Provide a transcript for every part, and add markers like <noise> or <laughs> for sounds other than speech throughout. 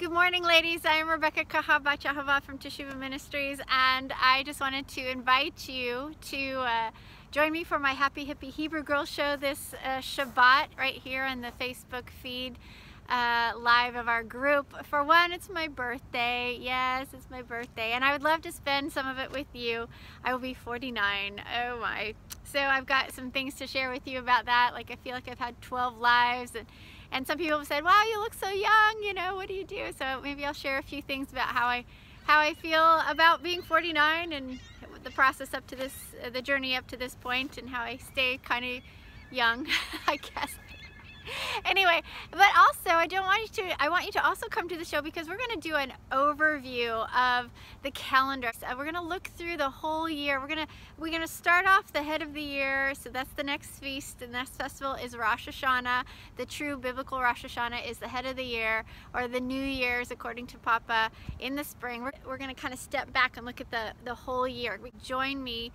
Good morning, ladies. I am Rebekah Kahaba Chahava from Teshuvah Ministries, and I just wanted to invite you to uh, join me for my Happy Hippie Hebrew Girl show this uh, Shabbat right here on the Facebook feed uh, live of our group. For one, it's my birthday. Yes, it's my birthday, and I would love to spend some of it with you. I will be 49. Oh my. So I've got some things to share with you about that. Like I feel like I've had 12 lives and and some people have said, wow, you look so young, you know, what do you do? So maybe I'll share a few things about how I, how I feel about being 49 and the process up to this, the journey up to this point and how I stay kind of young, <laughs> I guess. <laughs> anyway, but also I don't want you to, I want you to also come to the show because we're going to do an overview of the calendar. So we're going to look through the whole year. We're going to, we're going to start off the head of the year. So that's the next feast. The next festival is Rosh Hashanah. The true biblical Rosh Hashanah is the head of the year or the New Year's according to Papa in the spring. We're, we're going to kind of step back and look at the, the whole year. Join me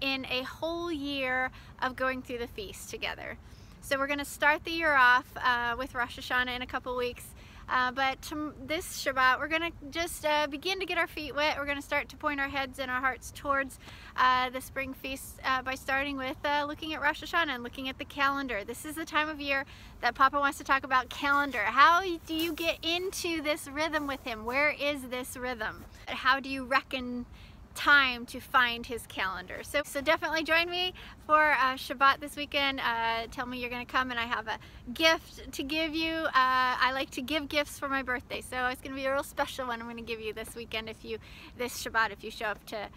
in a whole year of going through the feast together. So we're going to start the year off uh, with Rosh Hashanah in a couple weeks. Uh, but this Shabbat, we're going to just uh, begin to get our feet wet. We're going to start to point our heads and our hearts towards uh, the spring feast uh, by starting with uh, looking at Rosh Hashanah and looking at the calendar. This is the time of year that Papa wants to talk about calendar. How do you get into this rhythm with him? Where is this rhythm? How do you reckon time to find his calendar. So, so definitely join me for uh, Shabbat this weekend. Uh, tell me you're going to come and I have a gift to give you. Uh, I like to give gifts for my birthday, so it's going to be a real special one I'm going to give you this weekend if you, this Shabbat, if you show up to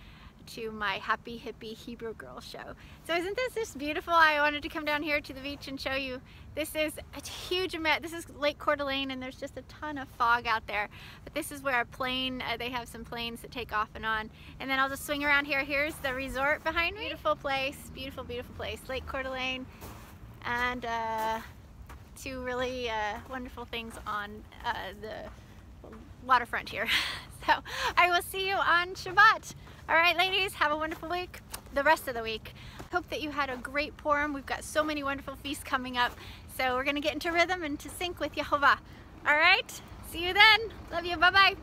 to my Happy Hippie Hebrew Girl show. So isn't this just beautiful? I wanted to come down here to the beach and show you. This is a huge amount. This is Lake Coeur d'Alene and there's just a ton of fog out there. But this is where a plane, uh, they have some planes that take off and on. And then I'll just swing around here. Here's the resort behind me. Beautiful place, beautiful, beautiful place. Lake Coeur d'Alene and uh, two really uh, wonderful things on uh, the waterfront here. <laughs> so I will see you on Shabbat. All right, ladies, have a wonderful week, the rest of the week. Hope that you had a great Purim. We've got so many wonderful feasts coming up. So we're gonna get into rhythm and to sync with Yehovah. All right, see you then. Love you, bye-bye.